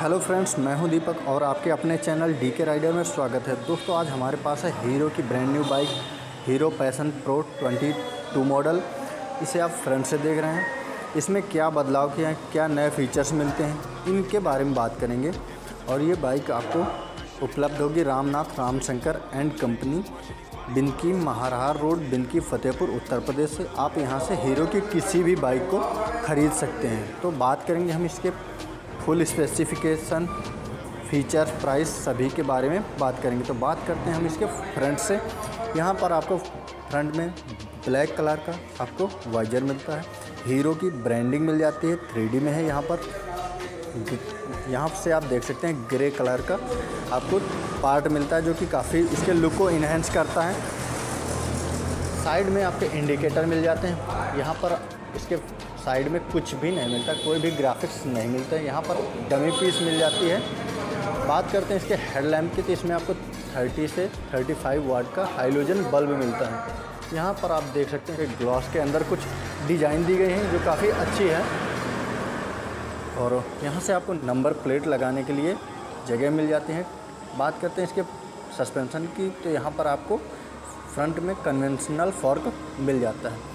Hello friends, मैं हूँ दीपक और आपके अपने चैनल डी के राइडर में स्वागत है। दोस्तों, आज हमारे पास है हीरो की brand new bike Hero Passion pro 22 model इसे आप फ्रंट से देख रहे हैं। इसमें क्या बदलाव किए हैं, क्या नए फीचर्स मिलते हैं, इनके बारे में बात करेंगे। और ये बाइक आपको उपलब्ध होगी रामनाथ रामशंकर एंड कंपनी बिनकी महारहार रोड, बिनकी फ़तेहपुर, उत्तर प्रदेश से। आप यहाँ से हीरो की किसी भी बाइक को ख़रीद सकते हैं। तो बात करेंगे हम इसके फुल स्पेसिफिकेशन, फीचर, प्राइस सभी के बारे में बात करेंगे। तो बात करते हैं हम इसके फ्रंट से। यहाँ पर आपको फ्रंट में ब्लैक कलर का आपको वाइजर मिलता है। हीरो की ब्रांडिंग मिल जाती है, थ्री में है यहाँ पर। यहाँ से आप देख सकते हैं ग्रे कलर का आपको पार्ट मिलता है जो कि काफ़ी इसके लुक को इन्हेंस करता है। साइड में आपके इंडिकेटर मिल जाते हैं। यहाँ पर इसके साइड में कुछ भी नहीं मिलता, कोई भी ग्राफिक्स नहीं मिलता। यहाँ पर डमी पीस मिल जाती है। बात करते हैं इसके हेडलैम्प की तो इसमें आपको 30 से 35 वाट का हाइलोजन बल्ब मिलता है। यहाँ पर आप देख सकते हैं कि ग्लास के अंदर कुछ डिज़ाइन दी गई हैं, जो काफ़ी अच्छी है। और यहाँ से आपको नंबर प्लेट लगाने के लिए जगह मिल जाती है। बात करते हैं इसके सस्पेंशन की तो यहाँ पर आपको फ्रंट में कन्वेंशनल फॉर्क मिल जाता है।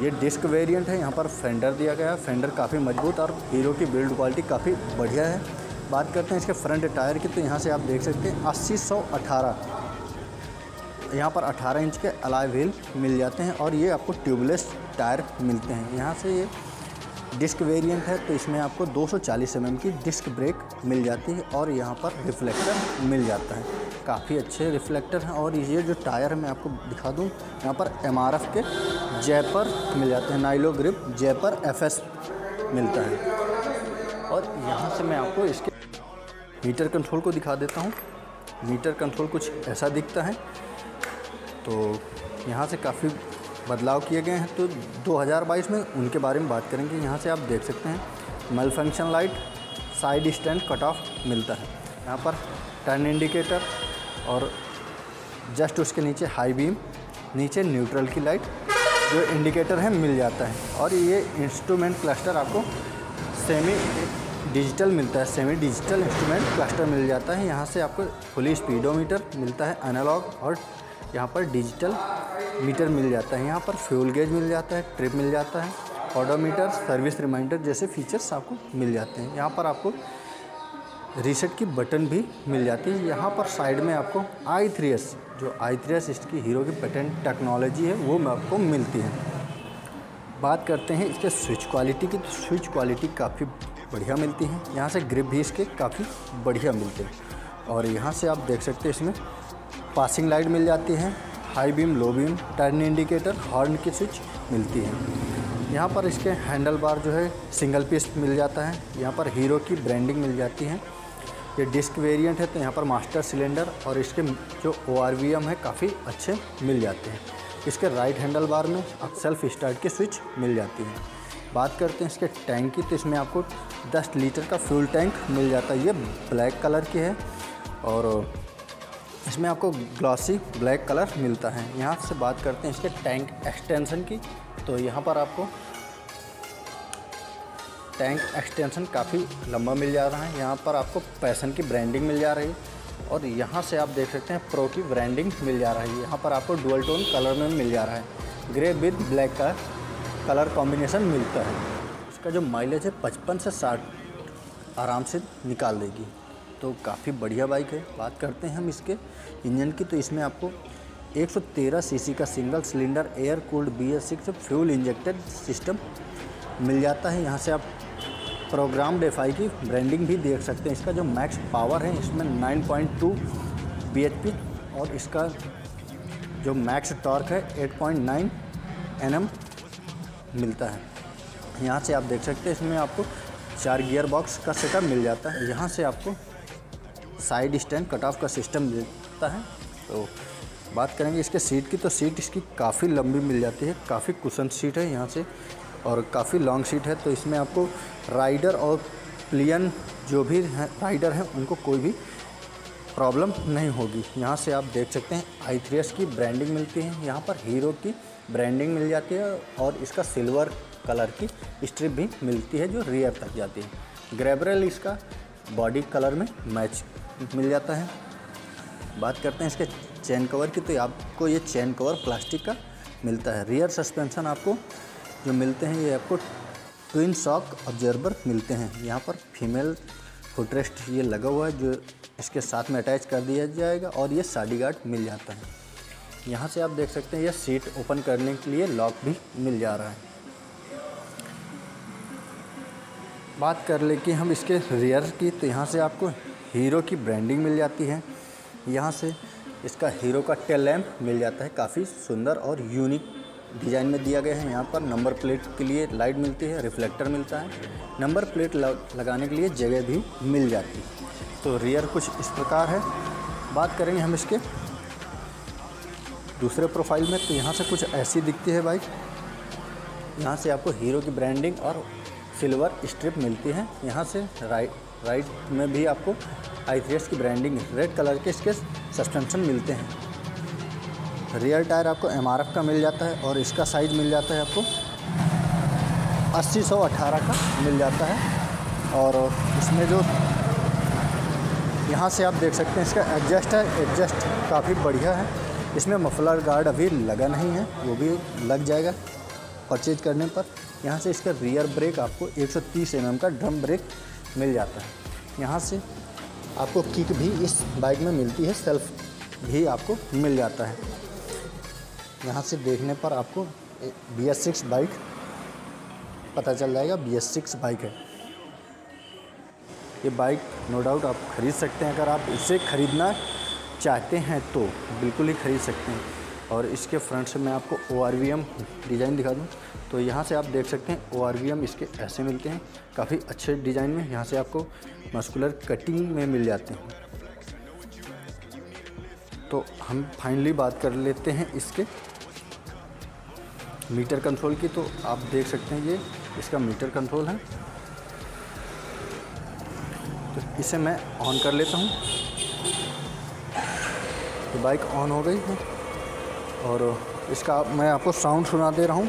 ये डिस्क वेरिएंट है, यहाँ पर फेंडर दिया गया है। फेंडर काफ़ी मज़बूत और हीरो की बिल्ड क्वालिटी काफ़ी बढ़िया है। बात करते हैं इसके फ्रंट टायर की तो यहाँ से आप देख सकते हैं, अस्सी सौ अठारह। यहाँ पर 18 इंच के अलाय व्हील मिल जाते हैं और ये आपको ट्यूबलेस टायर मिलते हैं। यहाँ से ये डिस्क वेरिएंट है तो इसमें आपको 240 सौ mm की डिस्क ब्रेक मिल जाती है और यहाँ पर रिफ्लेक्टर मिल जाता है। काफ़ी अच्छे रिफ्लेक्टर हैं और ये जो टायर है, मैं आपको दिखा दूँ, यहाँ पर एमआरएफ के जयपर मिल जाते हैं, नाइलो ग्रिप जयपर एफ़ मिलता है। और यहाँ से मैं आपको इसके मीटर कंट्रोल को दिखा देता हूँ। मीटर कंट्रोल कुछ ऐसा दिखता है तो यहाँ से काफ़ी बदलाव किए गए हैं। तो 2022 में उनके बारे में बात करेंगे। यहाँ से आप देख सकते हैं multi function light side stand cut off मिलता है। यहाँ पर टर्न इंडिकेटर और जस्ट उसके नीचे हाई बीम नीचे न्यूट्रल की लाइट जो इंडिकेटर है, मिल जाता है। और ये इंस्ट्रूमेंट क्लस्टर आपको सेमी डिजिटल मिलता है। सेमी डिजिटल इंस्ट्रूमेंट क्लस्टर मिल जाता है। यहाँ से आपको फुली स्पीडोमीटर मिलता है एनालॉग और यहाँ पर डिजिटल मीटर मिल जाता है। यहाँ पर फ्यूल गेज मिल जाता है, ट्रिप मिल जाता है, ऑडोमीटर, सर्विस रिमाइंडर जैसे फीचर्स आपको मिल जाते हैं। यहाँ पर आपको रीसेट की बटन भी मिल जाती है। यहाँ पर साइड में आपको आई थ्री एस, जो आई थ्री एस इसकी हीरो की पेटेंट टेक्नोलॉजी है, वो आपको मिलती है। बात करते हैं इसके स्विच क्वालिटी की। तो स्विच क्वालिटी काफ़ी बढ़िया मिलती है। यहाँ से ग्रिप भी इसके काफ़ी बढ़िया मिलते हैं। और यहाँ से आप देख सकते हैं इसमें पासिंग लाइट मिल जाती है, high beam, low beam, turn indicator, horn की स्विच मिलती है। यहाँ पर इसके हैंडल बार जो है, सिंगल पीस मिल जाता है। यहाँ पर हीरो की ब्रांडिंग मिल जाती है। ये डिस्क वेरिएंट है तो यहाँ पर मास्टर सिलेंडर और इसके जो ओआरवीएम है, काफ़ी अच्छे मिल जाते हैं। इसके राइट हैंडल बार में सेल्फ स्टार्ट की स्विच मिल जाती है। बात करते हैं इसके टैंक की तो इसमें आपको 10 लीटर का फ्यूल टैंक मिल जाता है। ये ब्लैक कलर की है और इसमें आपको ग्लॉसी ब्लैक कलर मिलता है। यहाँ से बात करते हैं इसके टैंक एक्सटेंशन की। तो यहाँ पर आपको टैंक एक्सटेंशन काफ़ी लंबा मिल जा रहा है। यहाँ पर आपको पैसन की ब्रांडिंग मिल जा रही है। और यहाँ से आप देख सकते हैं प्रो की ब्रांडिंग मिल जा रही है। यहाँ पर आपको डुअल टोन कलर में मिल जा रहा है। ग्रे विद ब्लैक का कलर कॉम्बिनेशन मिलता है। इसका जो माइलेज है, पचपन से साठ, आराम से निकाल देगी। तो काफ़ी बढ़िया बाइक है। बात करते हैं हम इसके इंजन की तो इसमें आपको 113 सीसी का single cylinder, air cooled B S six fuel injected system मिल जाता है। यहाँ से आप प्रोग्राम डेफाई की ब्रांडिंग भी देख सकते हैं। इसका जो मैक्स पावर है, इसमें 9.2 bhp और इसका जो मैक्स टॉर्क है 8.9 एनएम मिलता है। यहाँ से आप देख सकते हैं, इसमें आपको चार गियर बॉक्स का सेटअप मिल जाता है। यहाँ से आपको साइड स्टैंड, कट ऑफ़ का सिस्टम मिलता है। तो बात करेंगे इसके सीट की तो सीट इसकी काफ़ी लंबी मिल जाती है, काफ़ी कुशन सीट है यहाँ से और काफ़ी लॉन्ग सीट है। तो इसमें आपको राइडर और प्लियन जो भी हैं, राइडर हैं, उनको कोई भी प्रॉब्लम नहीं होगी। यहाँ से आप देख सकते हैं आई की ब्रांडिंग मिलती है, यहाँ पर हीरो की ब्रांडिंग मिल जाती है और इसका सिल्वर कलर की स्ट्रिप भी मिलती है जो रियर तक जाती है। ग्रेबरल इसका बॉडी कलर में मैच मिल जाता है। बात करते हैं इसके चैन कवर की तो आपको ये चैन कवर प्लास्टिक का मिलता है। रियर सस्पेंशन आपको जो मिलते हैं, ये आपको ट्विन सॉक ऑब्जर्वर मिलते हैं। यहाँ पर फीमेल फुटरेस्ट ये लगा हुआ है, जो इसके साथ में अटैच कर दिया जाएगा और ये साडी गार्ड मिल जाता है। यहाँ से आप देख सकते हैं, ये सीट ओपन करने के लिए लॉक भी मिल जा रहा है। बात कर ले कि हम इसके रियर की तो यहाँ से आपको हीरो की ब्रांडिंग मिल जाती है। यहाँ से इसका हीरो का टेल लैम्प मिल जाता है। काफ़ी सुंदर और यूनिक डिज़ाइन में दिया गया है। यहाँ पर नंबर प्लेट के लिए लाइट मिलती है, रिफ्लेक्टर मिलता है। नंबर प्लेट लगाने के लिए जगह भी मिल जाती है। तो रियर कुछ इस प्रकार है। बात करेंगे हम इसके दूसरे प्रोफ़ाइल में। तो यहाँ से कुछ ऐसी दिखती है बाइक। यहाँ से आपको हीरो की ब्रांडिंग और सिल्वर स्ट्रिप मिलती है। यहाँ से राइट राइट, में भी आपको आई की ब्रांडिंग रेड कलर के इसके सस्पेंशन मिलते हैं। रियर टायर आपको एमआरएफ का मिल जाता है और इसका साइज़ मिल जाता है आपको अस्सी सौ अठारह का मिल जाता है। और इसमें जो यहाँ से आप देख सकते हैं, इसका एडजस्ट है एडजस्ट काफ़ी बढ़िया है। इसमें मफलर गार्ड अभी लगा नहीं है, वो भी लग जाएगा परचेज करने पर। यहाँ से इसका रियर ब्रेक आपको 130 सौ mm का ड्रम ब्रेक मिल जाता है। यहाँ से आपको किक भी इस बाइक में मिलती है, सेल्फ भी आपको मिल जाता है। यहाँ से देखने पर आपको बी एस सिक्स बाइक पता चल जाएगा बी एस सिक्स बाइक है। ये बाइक नो डाउट आप ख़रीद सकते हैं, अगर आप इसे ख़रीदना चाहते हैं तो बिल्कुल ही ख़रीद सकते हैं। और इसके फ्रंट से मैं आपको ओआरवीएम डिज़ाइन दिखा दूँ। तो यहाँ से आप देख सकते हैं ओआरवीएम इसके ऐसे मिलते हैं। काफ़ी अच्छे डिज़ाइन में यहाँ से आपको मस्कुलर कटिंग में मिल जाते हैं। तो हम फाइनली बात कर लेते हैं इसके मीटर कंट्रोल की। तो आप देख सकते हैं ये, इसका मीटर कंट्रोल है। तो इसे मैं ऑन कर लेता हूँ। तो बाइक ऑन हो गई है। और इसका मैं आपको साउंड सुना दे रहा हूँ।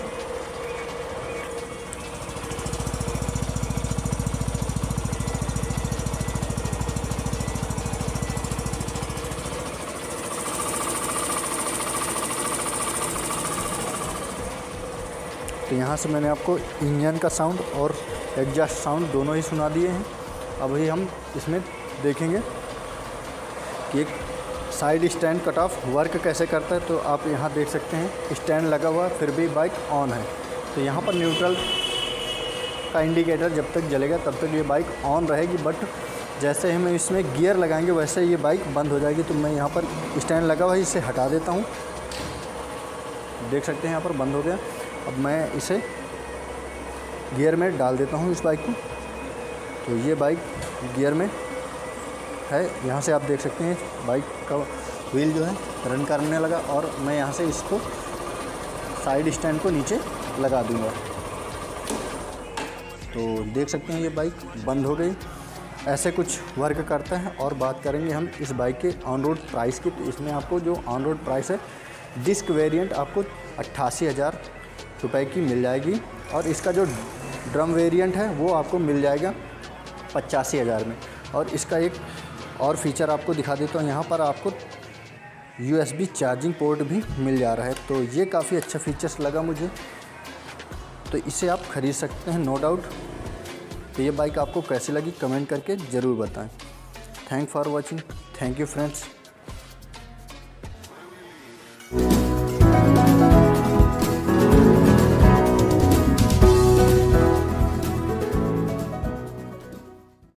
तो यहाँ से मैंने आपको इंजन का साउंड और एग्जॉस्ट साउंड दोनों ही सुना दिए हैं। अभी हम इसमें देखेंगे कि एक side stand cut off work कैसे करता है तो आप यहाँ देख सकते हैं, स्टैंड लगा हुआ, फिर भी बाइक ऑन है। तो यहाँ पर न्यूट्रल का इंडिकेटर जब तक जलेगा, तब तक ये बाइक ऑन रहेगी, बट जैसे हम इसमें गियर लगाएँगे, वैसे ये बाइक बंद हो जाएगी। तो मैं यहाँ पर स्टैंड लगा हुआ इसे हटा देता हूँ। देख सकते हैं, यहाँ पर बंद हो गया। अब मैं इसे गियर में डाल देता हूँ इस बाइक को। तो ये बाइक गियर में है। यहाँ से आप देख सकते हैं बाइक का व्हील जो है रन करने लगा और मैं यहाँ से इसको साइड स्टैंड को नीचे लगा दूँगा। तो देख सकते हैं ये बाइक बंद हो गई। ऐसे कुछ वर्क करता है और बात करेंगे हम इस बाइक के ऑन रोड प्राइस की। तो इसमें आपको जो ऑन रोड प्राइस है डिस्क वेरिएंट आपको अट्ठासी हज़ार रुपये की मिल जाएगी और इसका जो ड्रम वेरिएंट है, वो आपको मिल जाएगा पचासी हज़ार में। और इसका एक और फीचर आपको दिखा देता हूँ। यहाँ पर आपको यूएसबी चार्जिंग पोर्ट भी मिल जा रहा है। तो ये काफ़ी अच्छा फीचर्स लगा मुझे। तो इसे आप ख़रीद सकते हैं नो डाउट तो ये बाइक आपको कैसी लगी कमेंट करके ज़रूर बताएँ। Thank for watching thank you friends